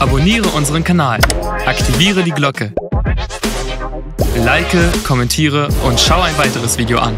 Abonniere unseren Kanal, aktiviere die Glocke, like, kommentiere und schau ein weiteres Video an.